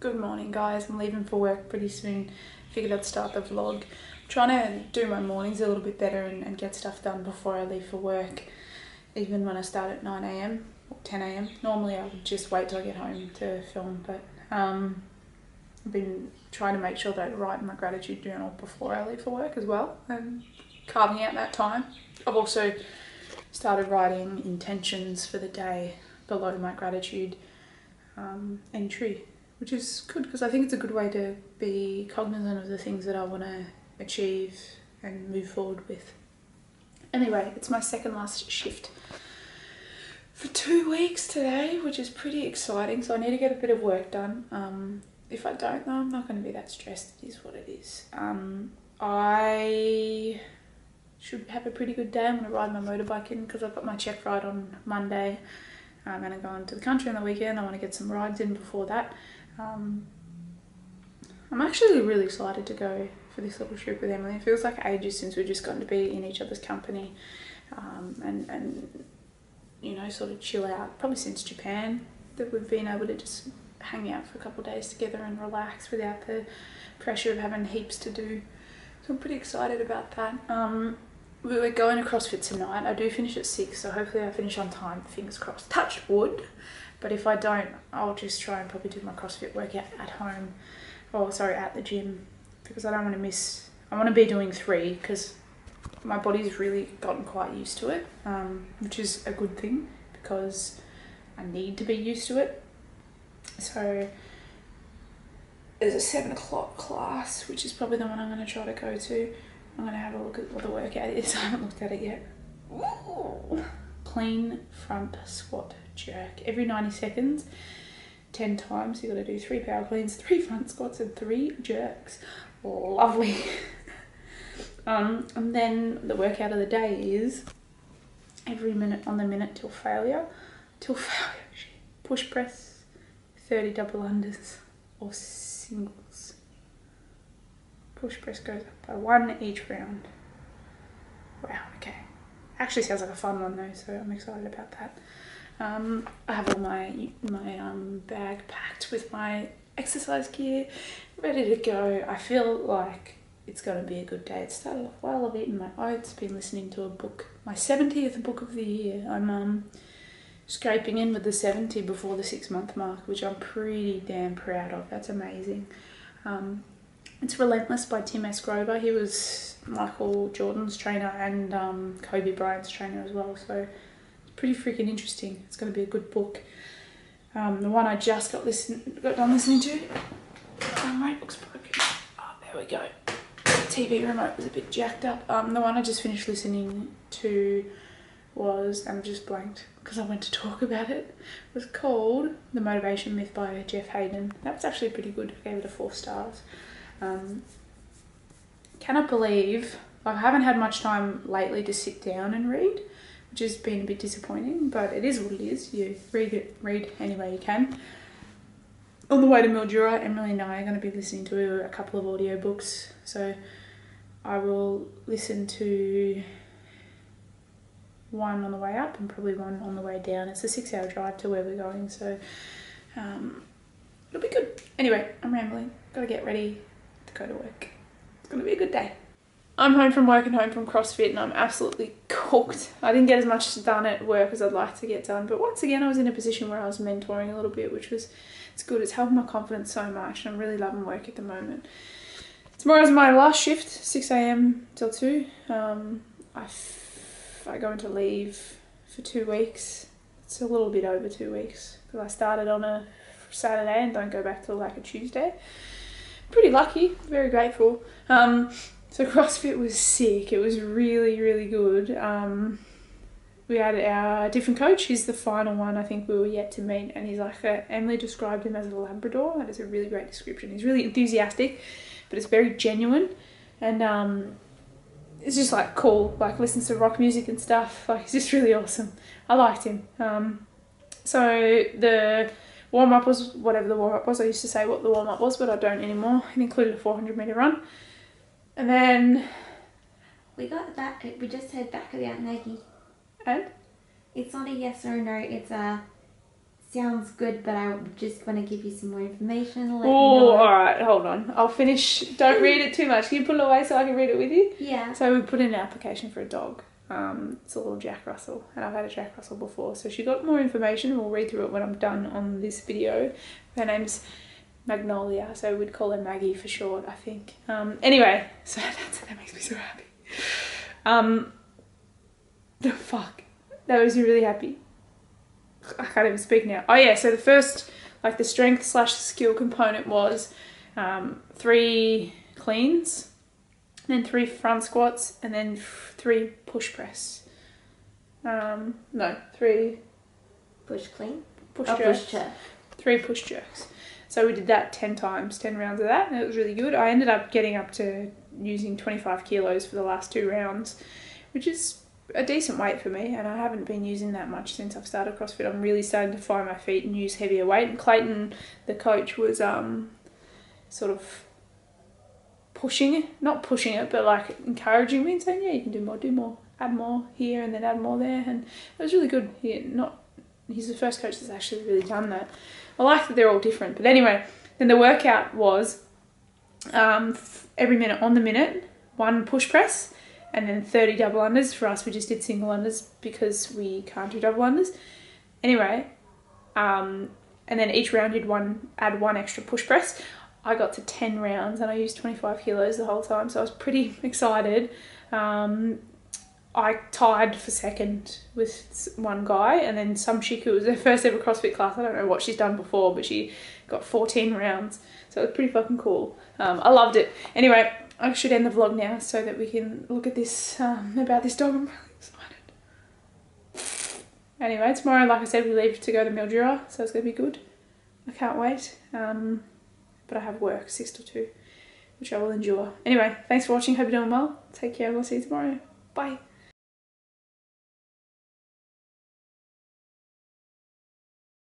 Good morning guys, I'm leaving for work pretty soon. Figured I'd start the vlog. trying to do my mornings a little bit better and, and get stuff done before I leave for work. Even when I start at 9am or 10am. Normally I would just wait till I get home to film but um, I've been trying to make sure that I write my gratitude journal before I leave for work as well and carving out that time. I've also started writing intentions for the day below my gratitude um, entry which is good because I think it's a good way to be cognizant of the things that I want to achieve and move forward with. Anyway, it's my second last shift for two weeks today, which is pretty exciting. So I need to get a bit of work done. Um, if I don't, though, I'm not going to be that stressed. It is what it is. Um, I should have a pretty good day. I'm going to ride my motorbike in because I've got my check ride on Monday. I'm going to go into the country on the weekend. I want to get some rides in before that. Um, I'm actually really excited to go for this little trip with Emily. It feels like ages since we've just gotten to be in each other's company um, and, and, you know, sort of chill out. Probably since Japan that we've been able to just hang out for a couple of days together and relax without the pressure of having heaps to do. So I'm pretty excited about that. Um, we were going to CrossFit tonight. I do finish at 6, so hopefully I finish on time. Fingers crossed. Touch wood. But if I don't, I'll just try and probably do my CrossFit workout at home. Or, sorry, at the gym. Because I don't want to miss... I want to be doing three because my body's really gotten quite used to it. Um, which is a good thing because I need to be used to it. So there's a seven o'clock class, which is probably the one I'm going to try to go to. I'm going to have a look at what the workout is. I haven't looked at it yet. Ooh. Clean front squat jerk. Every 90 seconds, 10 times, you've got to do three power cleans, three front squats, and three jerks. Lovely. um, and then the workout of the day is every minute on the minute till failure. Till failure. Push press, 30 double unders or singles. Push press goes up by one each round. Wow, okay. Actually sounds like a fun one though, so I'm excited about that. Um, I have all my my um, bag packed with my exercise gear, ready to go. I feel like it's going to be a good day. It started off well. I've eaten my oats, been listening to a book, my 70th book of the year. I'm um, scraping in with the 70 before the six month mark, which I'm pretty damn proud of. That's amazing. Um, it's Relentless by Tim S. Grover. He was Michael Jordan's trainer and um, Kobe Bryant's trainer as well. So pretty freaking interesting. It's going to be a good book. Um, the one I just got listen got done listening to. My book's broken. Oh, there we go. The TV remote was a bit jacked up. Um, the one I just finished listening to was, I'm just blanked because I went to talk about it, was called The Motivation Myth by Jeff Haden. That was actually pretty good. I gave it a four stars. Um, cannot believe, I haven't had much time lately to sit down and read which has been a bit disappointing, but it is what it is. You read it, read any way you can. On the way to Mildura, Emily and I are going to be listening to a couple of audiobooks, so I will listen to one on the way up and probably one on the way down. It's a six hour drive to where we're going, so um, it'll be good. Anyway, I'm rambling. Gotta get ready to go to work. It's gonna be a good day. I'm home from work and home from CrossFit and I'm absolutely cooked. I didn't get as much done at work as I'd like to get done, but once again I was in a position where I was mentoring a little bit, which was, it's good, it's helped my confidence so much and I'm really loving work at the moment. Tomorrow's my last shift, 6am till 2. Um, I, I go into leave for two weeks. It's a little bit over two weeks because I started on a Saturday and don't go back till like a Tuesday. Pretty lucky, very grateful. Um, so CrossFit was sick. It was really, really good. Um, we had our different coach. He's the final one I think we were yet to meet, and he's like a, Emily described him as a Labrador. That is a really great description. He's really enthusiastic, but it's very genuine, and um, it's just like cool. Like listens to rock music and stuff. Like he's just really awesome. I liked him. Um, so the warm up was whatever the warm up was. I used to say what the warm up was, but I don't anymore. It included a 400 meter run. And then we got that. We just heard back about Maggie. And it's not a yes or a no. It's a sounds good, but I just want to give you some more information. Oh, all right. Hold on. I'll finish. Don't read it too much. Can you put it away so I can read it with you? Yeah. So we put in an application for a dog. Um, it's a little Jack Russell, and I've had a Jack Russell before. So she got more information. We'll read through it when I'm done on this video. Her name's Magnolia, so we'd call her Maggie for short, I think. Um, anyway, so that's, that makes me so happy. Um, the fuck, that makes me really happy. I can't even speak now. Oh yeah, so the first, like the strength slash skill component was um, three cleans, then three front squats, and then three push press. Um, no, three Push clean. push Oh, jerks. push chair. Three push jerks. So we did that 10 times, 10 rounds of that, and it was really good. I ended up getting up to using 25 kilos for the last two rounds, which is a decent weight for me, and I haven't been using that much since I've started CrossFit. I'm really starting to find my feet and use heavier weight. And Clayton, the coach, was um, sort of pushing it, not pushing it, but like encouraging me and saying, yeah, you can do more, do more, add more here and then add more there. And it was really good. He, not, he's the first coach that's actually really done that. I like that they're all different. But anyway, then the workout was um, every minute on the minute, one push press, and then 30 double unders. For us, we just did single unders because we can't do double unders. Anyway, um, and then each round you'd one add one extra push press. I got to 10 rounds and I used 25 kilos the whole time, so I was pretty excited. Um, I tied for second with one guy, and then some chick who was her first ever CrossFit class. I don't know what she's done before, but she got 14 rounds, so it was pretty fucking cool. Um, I loved it. Anyway, I should end the vlog now so that we can look at this um, about this dog. I'm really excited. Anyway, tomorrow, like I said, we leave to go to Mildura, so it's gonna be good. I can't wait. Um, but I have work six to two, which I will endure. Anyway, thanks for watching. Hope you're doing well. Take care. We'll see you tomorrow. Bye.